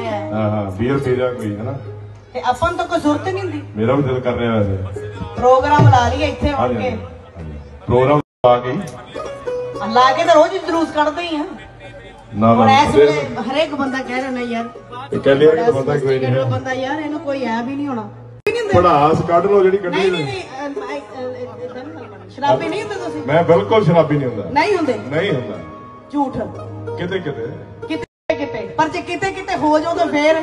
ਹਾਂ ਹਾਂ ਬੀਅਰ ਪੀ ਜਾ ਕੋਈ ਹੈ ਨਾ ਤੇ ਆਪਾਂ ਨੂੰ ਤਾਂ ਕੋਈ ਜ਼ਰੂਰਤ ਨਹੀਂ ਹੁੰਦੀ। ਮੇਰਾ ਵੀ ਦਿਲ ਕਰ ਰਿਹਾ ਵੈਸੇ। ਪ੍ਰੋਗਰਾਮ ਲਾ ਲਈਏ ਇੱਥੇ ਆਣ ਕੇ। ਪ੍ਰੋਗਰਾਮ ਆ ਕੇ ਲਾ ਕੇ ਤਾਂ ਰੋਜ਼ ਹੀ ਜਲੂਸ ਕੱਢਦੇ ਹੀ ਆ। ਨਾ ਹੁਣ ਨਾ ਵੇਲੇ ਹਰੇਕ ਬੰਦਾ ਕਹਿ ਰਿਹਾ ਨਾ ਯਾਰ। ਇਹ ਕਹਿੰਦੇ ਆ ਕਿ ਬੰਦਾ ਕੋਈ ਨਹੀਂ। ਬੰਦਾ ਯਾਰ ਇਹਨੂੰ ਕੋਈ ਐ ਵੀ ਨਹੀਂ ਹੋਣਾ। ਨਹੀਂ। ਪੜਾਸ ਕੱਢ ਲਓ ਜਿਹੜੀ ਕੱਢੀ ਨਹੀਂ ਨਹੀਂ ਨਹੀਂ ਅਹ, ਮੈਂ, ਅਹ, ਏਦਾਂ ਨੀ ਕਰਨਾ। ਸ਼ਰਾਬੀ ਨਹੀਂ ਹੁੰਦੇ ਤੁਸੀਂ? ਮੈਂ ਬਿਲਕੁਲ ਸ਼ਰਾਬੀ ਨਹੀਂ ਹੁੰਦਾ। ਨਹੀਂ ਹੁੰਦੇ। ਨਹੀਂ ਹੁੰਦਾ। ਝੂਠ। ਕਿਤੇ। ਕਿਤੇ ਪਰ ਜੇ ਕਿਤੇ ਕਿਤੇ ਹੋ ਜਾਓ ਤਾਂ ਫੇਰ।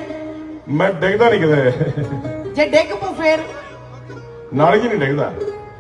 ਮੈਂ ਡਿੱਗਦਾ ਨਹੀਂ ਕਿਤੇ। ਜੇ ਡਿੱਗ ਪੋ ਫੇਰ। ਨਾਲ ਹੀ ਨਹੀਂ ਡਿੱਗਦਾ।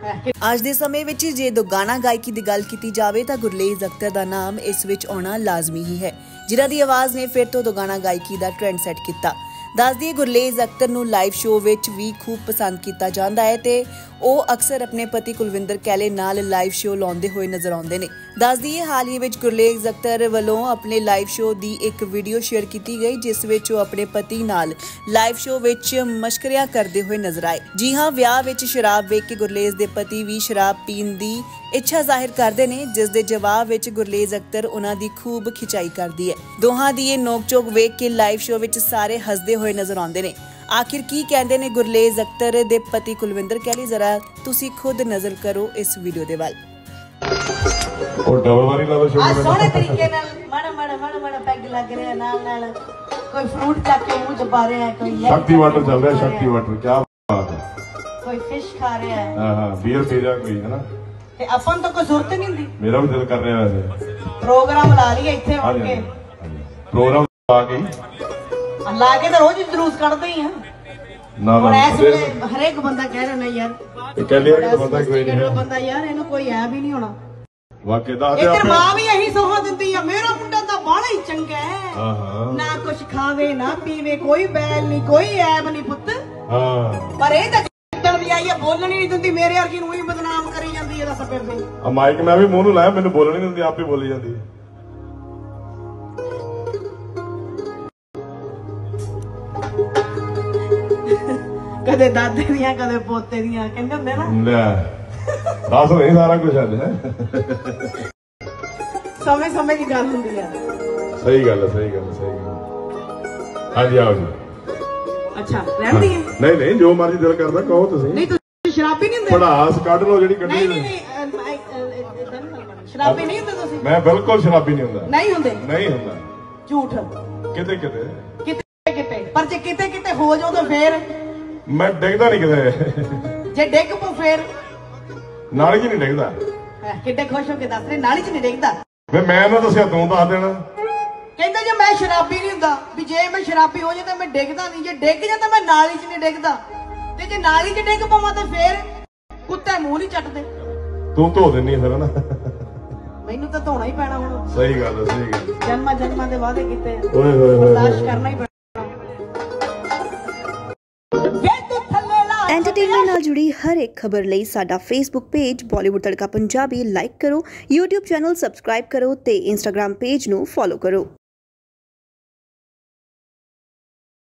ਹੈਂ, ਅੱਜ ਦੇ ਸਮੇਂ ਵਿੱਚ ਜੇ ਦੋ ਗਾਣਾ ਗਾਇਕੀ ਦੀ ਗੱਲ ਕੀਤੀ ਜਾਵੇ ਤਾਂ ਗੁਰਲੇਜ਼ ਅਖਤਰ ਦਾ ਨਾਮ ਇਸ ਵਿੱਚ ਆਉਣਾ ਲਾਜ਼ਮੀ ਹੀ ਹੈ ਜਿਨ੍ਹਾਂ ਦੀ ਆਵਾਜ਼ ਨੇ ਫਿਰ ਤੋਂ ਦੋ ਗਾਣਾ ਗਾਇਕੀ ਦਾ ਟ੍ਰੈਂਡ ਸੈੱਟ ਕੀਤਾ। ਦੱਸ ਦਈਏ ਗੁਰਲੇਜ਼ ਅਖਤਰ ਨੂੰ ਲਾਈਵ ਸ਼ੋਅ ਵਿੱਚ ਵੀ ਖੂਬ ਪਸੰਦ ਕੀਤਾ ਜਾਂਦਾ ਹੈ ਤੇ ਉਹ ਅਕਸਰ ਆਪਣੇ ਪਤੀ ਕੁਲਵਿੰਦਰ ਕੈਲੇ ਨਾਲ ਲਾਈਵ ਸ਼ੋਅ ਲਾਉਂਦੇ ਹੋਏ ਨਜ਼ਰ ਆਉਂਦੇ ਨੇ। ਦੱਸ ਦਈਏ, ਹਾਲ ਹੀ ਵਿੱਚ ਗੁਰਲੇਜ਼ ਅਖਤਰ ਵੱਲੋਂ ਆਪਣੇ ਲਾਈਵ ਸ਼ੋਅ ਦੀ ਇੱਕ ਵੀਡੀਓ ਸ਼ੇਅਰ ਕੀਤੀ ਗਈ, ਜਿਸ ਵਿੱਚ ਉਹ ਆਪਣੇ ਪਤੀ ਨਾਲ ਲਾਈਵ ਸ਼ੋਅ ਵਿੱਚ ਮਸ਼ਕਰੀਆਂ ਕਰਦੇ ਹੋਏ ਨਜ਼ਰ ਆਏ। ਜੀ ਹਾਂ, ਵਿਆਹ ਵਿੱਚ ਸ਼ਰਾਬ ਵੇਖ ਕੇ ਗੁਰਲੇਜ਼ ਦੇ ਪਤੀ ਵੀ ਸ਼ਰਾਬ ਪੀਣ ਦੀ ਇੱਛਾ ਜ਼ਾਹਿਰ ਕਰਦੇ ਨੇ, ਜਿਸ ਦੇ ਜਵਾਬ ਵਿੱਚ ਗੁਰਲੇਜ਼ ਅਖਤਰ ਉਹਨਾਂ ਦੀ ਖੂਬ ਖਿਚਾਈ ਕਰਦੀ ਹੈ। ਦੋਹਾਂ ਦੀ ਇਹ ਨੋਕ-ਝੋਕ ਵੇਖ ਕੇ ਲਾਈਵ ਸ਼ੋਅ ਵਿੱਚ ਸਾਰੇ ਹੱਸਦੇ ਹੋਏ ਨਜ਼ਰ ਆਉਂਦੇ ਨੇ। ਆਖਿਰ ਕੀ ਕਹਿੰਦੇ ਨੇ ਗੁਰਲੇਜ਼ ਅਖਤਰ ਦੇ ਪਤੀ ਕੁਲਵਿੰਦਰ? ਕਹਿਲੀ ਜ਼ਰਾ ਤੁਸੀਂ ਖੁਦ ਨਜ਼ਰ ਕਰੋ ਇਸ ਵੀਡੀਓ ਦੇ ਵੱਲ। ਉਹ ਡਬਲ ਵਾਰੀ ਲਾ ਦੋ ਆ ਸ਼ੋਅ ਸੋਹਣੇ ਤਰੀਕੇ ਨਾਲ ਮੜ ਮੜ ਮੜ ਮੜ ਪੈਗ ਲੱਗ ਰਿਹਾ ਨਾਲ ਨਾਲ। ਕੋਈ ਫਰੂਟ ਚੱਕ ਕੇ ਮੂੰਹ ਚ ਪਾ ਰਿਹਾ ਹੈ, ਕੋਈ ਲੈ ਸ਼ਕਤੀ ਵਾਟਰ ਚੱਲ ਰਿਹਾ ਸ਼ਕਤੀ ਵਾਟਰ ਕੀ ਬਾਤ ਹੈ। ਕੋਈ ਫਿਸ਼ ਖਾ ਰਿਹਾ। ਹੈ। ਹਾਂ ਹਾਂ ਬੀਅਰ ਪੀ ਜਾ ਕੋਈ ਹੈ ਨਾ? ਤੇ ਆਪਾਂ ਨੂੰ ਤਾਂ ਕੋਈ ਜ਼ਰੂਰਤ ਨਹੀਂ ਹੁੰਦੀ। ਮੇਰਾ ਵੀ ਦਿਲ ਕਰ ਰਿਹਾ ਵੈਸੇ। ਪ੍ਰੋਗਰਾਮ ਲਾ ਲਈਏ ਇੱਥੇ ਆਣ ਕੇ। ਪ੍ਰੋਗਰਾਮ ਆ ਕੇ ਲਾ ਕੇ ਤਾਂ ਰੋਜ਼ ਹੀ ਜਲੂਸ ਕੱਢਦੇ ਹੀ ਆ। ਨਾ ਹੁਣ ਨਾ ਵੇਲੇ ਹਰੇਕ ਬੰਦਾ ਕਹਿ ਰਿਹਾ ਨਾ ਯਾਰ ਇਹ ਕਹਿੰਦੇ ਆ ਕਿ ਬੰਦਾ ਕੋਈ ਨਹੀਂ ਬੰਦਾ ਯਾਰ ਇਹਨੂੰ ਕੋਈ ਐ ਵੀ ਨਹੀਂ ਹੋਣਾ। ਵਾਕਿਆ ਦਾ ਤੇ ਇੱਧਰ ਮਾਂ ਵੀ ਇਹੀ ਸੋਹਾ ਦਿੰਦੀ ਆ ਮੇਰਾ ਮੁੰਡਾ ਤਾਂ ਬਾਹਲਾ ਹੀ ਚੰਗਾ ਹੈ। ਹਾਂ ਹਾਂ। ਨਾ ਕੁਛ ਖਾਵੇ ਨਾ ਪੀਵੇ ਕੋਈ ਬੈਲ ਨਹੀਂ ਕੋਈ ਐਬ ਨਹੀਂ ਪੁੱਤ। ਹਾਂ। ਪਰ ਇਹ ਤਾਂ ਜਿੱਦਣ ਦੀ ਆਈ ਆ ਬੋਲਣ ਹੀ ਨਹੀਂ ਦਿੰਦੀ ਮੇਰੇ ਵਰਗੀ ਨੂੰ ਹੀ ਬਦਨਾਮ ਕਰੀ ਜਾਂਦੀ ਹੈ ਦੱਸ ਫਿਰ ਦੀ ਆ ਮਾਈਕ ਮੈਂ ਵੀ ਮੂੰਹ ਨੂੰ ਲਾਇਆ ਮੈਨੂੰ ਬੋਲਣ ਨਹੀਂ ਦਿੰਦੀ ਆਪੇ ਬੋਲੀ ਜਾਂਦੀ ਹੈ ਕਦੇ ਦਾਦੇ ਦੀਆਂ ਕਦੇ ਪੋਤੇ ਦੀਆਂ ਕਹਿੰਦੇ ਹੁੰਦੇ ਨਾ। ਲੈ ਦੱਸ ਨਹੀਂ ਸਾਰਾ ਕੁਝ ਅੱਜ ਹੈ। ਸਮੇਂ ਸਮੇਂ ਦੀ ਗੱਲ ਹੁੰਦੀ ਆ। ਸਹੀ ਗੱਲ ਹੈ ਸਹੀ ਗੱਲ ਹੈ, ਸਹੀ ਗੱਲ। ਹਾਂਜੀ ਆਓ ਜੀ। ਅੱਛਾ ਰਹਿੰਦੀ ਹੈ ਨਹੀਂ ਨਹੀਂ ਜੋ ਮਰਜ਼ੀ ਦਿਲ ਕਰਦਾ ਕਹੋ ਤੁਸੀਂ। ਨਹੀਂ ਤੁਸੀਂ ਸ਼ਰਾਬੀ ਨਹੀਂ ਹੁੰਦੇ? ਪੜਾਸ ਕੱਢ ਲਓ ਜਿਹੜੀ ਕੱਢੀ ਨਹੀਂ ਨਹੀਂ। ਸ਼ਰਾਬੀ ਨਹੀਂ ਹੁੰਦੇ ਤੁਸੀਂ? ਮੈਂ ਬਿਲਕੁਲ ਸ਼ਰਾਬੀ ਨਹੀਂ ਹੁੰਦਾ। ਨਹੀਂ ਹੁੰਦੇ? ਨਹੀਂ ਹੁੰਦਾ। ਝੂਠ। ਕਿਤੇ ਕਿਤੇ। ਕਿਤੇ ਕਿਤੇ। ਪਰ ਜੇ ਕਿਤੇ ਕਿਤੇ ਹੋ ਜਾਓ ਤਾਂ ਫੇਰ ਮੈਂ ਡਿੱਗਦਾ ਨਹੀਂ ਕਿਤੇ। ਜੇ ਡਿੱਗ ਪੋ ਫੇਰ? ਨਾਲ ਹੀ ਨਹੀਂ ਡਿੱਗਦਾ। ਹੈਂ, ਕਿੱਡੇ ਖੁਸ਼ ਹੋ ਕੇ ਦੱਸ ਰਹੇ ਨਾਲੀ ਚ ਨਹੀਂ ਡਿੱਗਦਾ। ਵੇ ਮੈਂ ਨਾ ਦੱਸਿਆ ਤੂੰ ਦੱਸ ਦੇਣਾ। ਕਹਿੰਦਾ ਜੇ ਮੈਂ ਸ਼ਰਾਬੀ ਨਹੀਂ ਹੁੰਦਾ ਵੀ ਜੇ ਮੈਂ ਸ਼ਰਾਬੀ ਹੋ ਜਾ ਤਾਂ ਮੈਂ ਡਿੱਗਦਾ ਨਹੀਂ ਜੇ ਡਿੱਗ ਜਾ ਤਾਂ ਮੈਂ ਨਾਲੀ 'ਚ ਨਹੀਂ ਡਿੱਗਦਾ। ਤੇ ਜੇ ਨਾਲੀ 'ਚ ਡਿੱਗ ਪਵਾਂ ਤਾਂ ਫੇਰ ਕੁੱਤੇ ਮੂੰਹ ਨਹੀਂ ਚੱਟਦੇ। ਤੂੰ ਧੋ ਦਿੰਨੀ ਫਿਰ ਨਾ ਮੈਨੂੰ ਤਾਂ ਧੋਣਾ ਹੀ ਪੈਣਾ ਹੁਣ। ਸਹੀ ਗੱਲ ਹੈ ਸਹੀ ਗੱਲ। ਜਨਮਾਂ ਜਨਮਾਂ ਦੇ ਵਾਅਦੇ ਕੀਤੇ। ਆ। ਓਏ ਹੋਏ ਹੋਏ ਬਰਦਾਸ਼ਤ ਹੋਏ। ਕਰਨਾ ਹੀ ਪੈਣਾ। ਐਂਟਰਟੇਨਮੈਂਟ ਨਾਲ ਜੁੜੀ ਹਰ ਇੱਕ ਖਬਰ ਲਈ ਸਾਡਾ Facebook page Bollywood Tadka Punjabi like ਕਰੋ, YouTube ਚੈਨਲ ਸਬਸਕ੍ਰਾਈਬ ਕਰੋ ਤੇ Instagram ਪੇਜ ਨੂੰ ਫੋਲੋ ਕਰੋ।